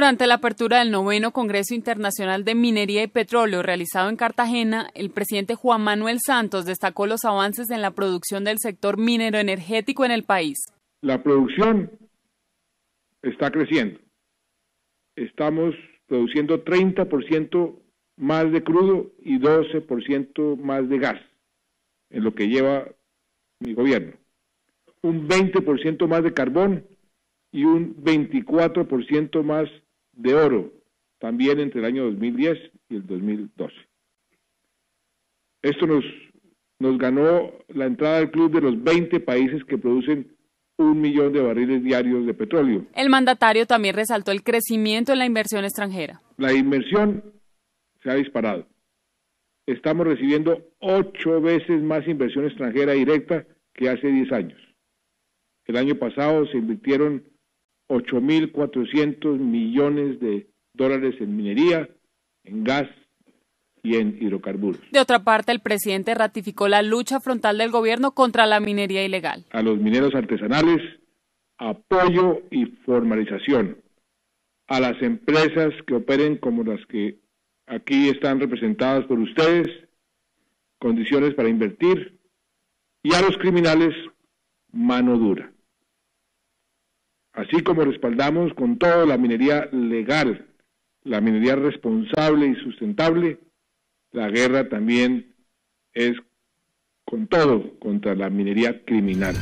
Durante la apertura del noveno Congreso Internacional de Minería y Petróleo realizado en Cartagena, el presidente Juan Manuel Santos destacó los avances en la producción del sector minero energético en el país. La producción está creciendo. Estamos produciendo 30% más de crudo y 12% más de gas en lo que lleva mi gobierno. Un 20% más de carbón y un 24% más de oro, también entre el año 2010 y el 2012. Esto nos, nos ganó la entrada al club de los 20 países que producen un millón de barriles diarios de petróleo. El mandatario también resaltó el crecimiento en la inversión extranjera. La inversión se ha disparado. Estamos recibiendo ocho veces más inversión extranjera directa que hace 10 años. El año pasado se invirtieron 8.400 millones de dólares en minería, en gas y en hidrocarburos. De otra parte, el presidente ratificó la lucha frontal del gobierno contra la minería ilegal. A los mineros artesanales, apoyo y formalización. A las empresas que operen como las que aquí están representadas por ustedes, condiciones para invertir. Y a los criminales, mano dura así como respaldamos con todo la minería legal, la minería responsable y sustentable, la guerra también es con todo contra la minería criminal.